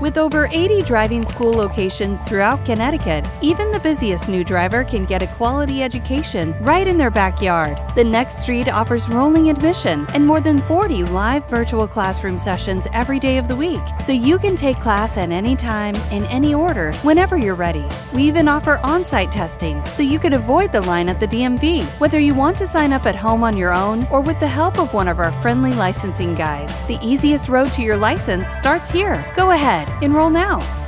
With over 80 driving school locations throughout Connecticut, even the busiest new driver can get a quality education right in their backyard. The Next Street offers rolling admission and more than 40 live virtual classroom sessions every day of the week, so you can take class at any time, in any order, whenever you're ready. We even offer on site testing, so you can avoid the line at the DMV, whether you want to sign up at home on your own or with the help of one of our friendly licensing guides. The easiest road to your license starts here. Go ahead, enroll now.